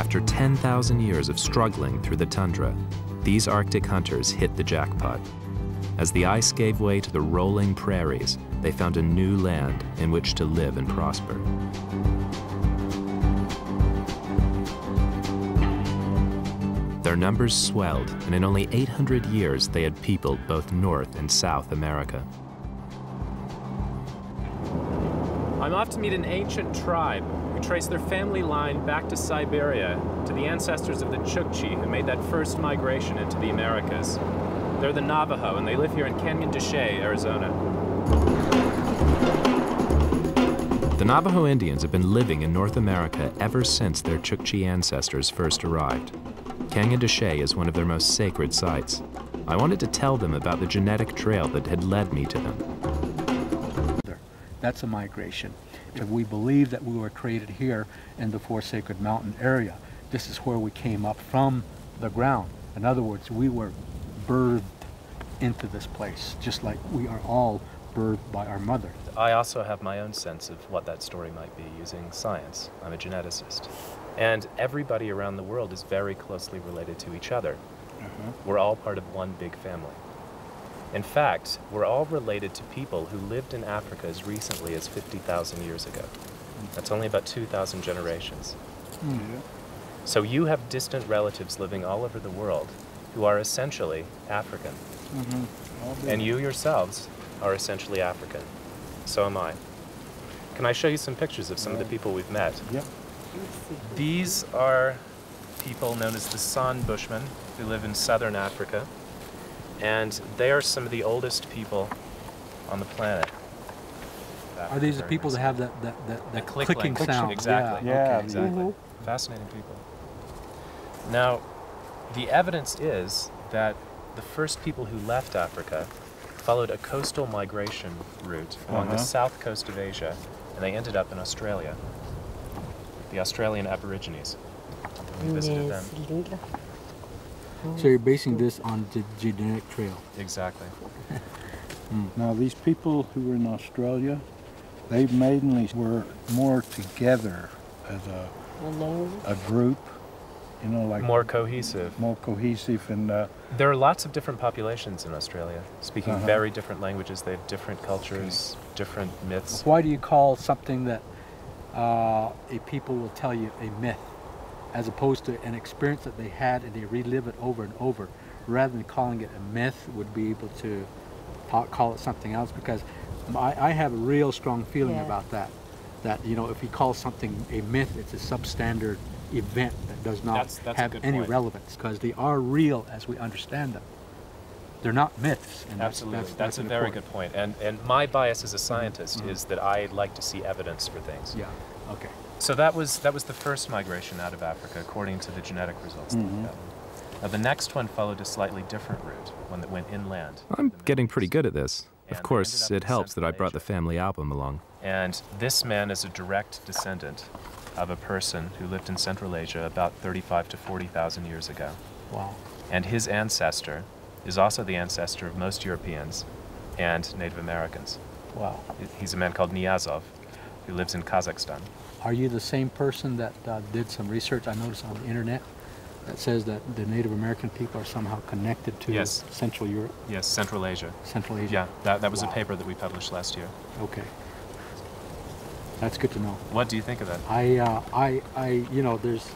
After 10,000 years of struggling through the tundra, these Arctic hunters hit the jackpot. As the ice gave way to the rolling prairies, they found a new land in which to live and prosper. Their numbers swelled, and in only 800 years they had peopled both North and South America. I'm off to meet an ancient tribe who trace their family line back to Siberia, to the ancestors of the Chukchi who made that first migration into the Americas. They're the Navajo, and they live here in Canyon de Chelly, Arizona. The Navajo Indians have been living in North America ever since their Chukchi ancestors first arrived. Canyon de Chelly is one of their most sacred sites. I wanted to tell them about the genetic trail that had led me to them. That's a migration. If we believe that we were created here in the Four Sacred Mountain area, this is where we came up from the ground. In other words, we were birthed into this place, just like we are all birthed by our mother. I also have my own sense of what that story might be using science. I'm a geneticist. And everybody around the world is very closely related to each other. Uh-huh. We're all part of one big family. In fact, we're all related to people who lived in Africa as recently as 50,000 years ago. That's only about 2,000 generations. Mm. So you have distant relatives living all over the world who are essentially African. Mm-hmm. And you yourselves are essentially African. So am I. Can I show you some pictures of some of the people we've met? Yep. These are people known as the San Bushmen who live in southern Africa. And they are some of the oldest people on the planet. Are these the people that have that, that, that, that click clicking language. sound? Exactly. Yeah, Yeah, okay. Exactly. Fascinating people. Now, the evidence is that the first people who left Africa followed a coastal migration route along the Uh-huh. south coast of Asia, and they ended up in Australia. The Australian Aborigines. We visited them. So you're basing this on the genetic trail. Exactly. Now, these people who were in Australia, they mainly were more together as a, a group, you know, like More cohesive. more cohesive and uh, There are lots of different populations in Australia, speaking Uh-huh. very different languages. They have different cultures, different myths. Why do you call something that uh, a people will tell you a myth, as opposed to an experience that they had and they relive it over and over, rather than calling it a myth, would be able to ta- call it something else? Because I, I have a real strong feeling Yeah. about that. That you know, if you call something a myth, it's a substandard event that does not That's- that's have any point. relevance, because they are real as we understand them. They're not myths. And that's- Absolutely. that's, That's, a very important. good point. And and my bias as a scientist Mhm. is that I like to see evidence for things. Yeah. Okay. So that was that was the first migration out of Africa, according to the genetic results Mhm. got. Now the next one followed a slightly different route, one that went inland. I'm getting pretty good at this. Of course, it helps that I brought the family album along. And this man is a direct descendant of a person who lived in Central Asia about 35 to 40,000 years ago. Wow. And his ancestor is also the ancestor of most Europeans and Native Americans. Wow. He's a man called Niyazov who lives in Kazakhstan. Are you the same person that uh, did some research I noticed on the internet that says that the Native American people are somehow connected to Yes. Central Europe, Yes, Central Asia. Central Asia? Yeah, that, that was Wow. a paper that we published last year. Okay. That's good to know. What do you think of that? I, uh, I, I, you know, there's,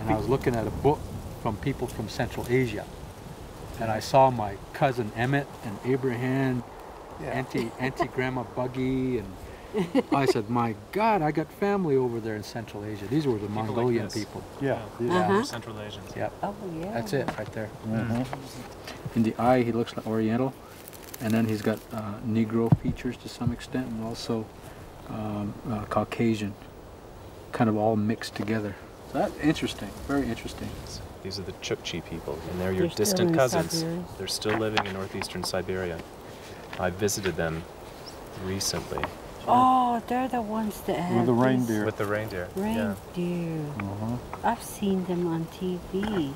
and I was looking at a book from people from Central Asia, and I saw my cousin Emmett and Abraham, Auntie, Auntie Grandma Buggy, and I said, my God, I got family over there in Central Asia. These were the like Mongolian this. people. yeah. Yeah, Uh-huh. Central Asians. Yep. Oh, yeah. That's it right there. Mhm. In the eye, he looks like Oriental, and then he's got uh, Negro features to some extent, and also um, uh, Caucasian, kind of all mixed together. So that's interesting, very interesting. These are the Chukchi people, and they're your They're distant cousins. Siberia. They're still living in northeastern Siberia. I visited them recently Oh, they're the ones that have With the reindeer. with the reindeer. Yeah. Reindeer. Uh-huh. I've seen them on TV.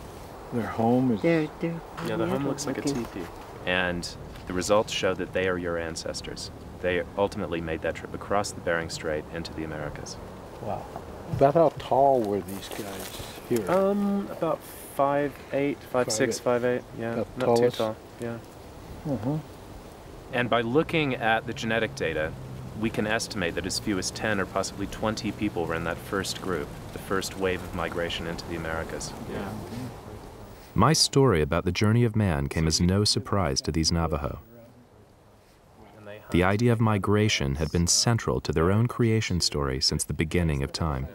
Their home is They're they're. Yeah, the home little looks like a looking. teepee. And the results show that they are your ancestors. They ultimately made that trip across the Bering Strait into the Americas. Wow. About how tall were these guys here? Um, about five eight, five, Five six, eight. five eight. Yeah, About not too tall. Yeah. uh-huh. And by looking at the genetic data, we can estimate that as few as 10 or possibly 20 people were in that first group, the first wave of migration into the Americas. Yeah. My story about the journey of man came as no surprise to these Navajo. The idea of migration had been central to their own creation story since the beginning of time.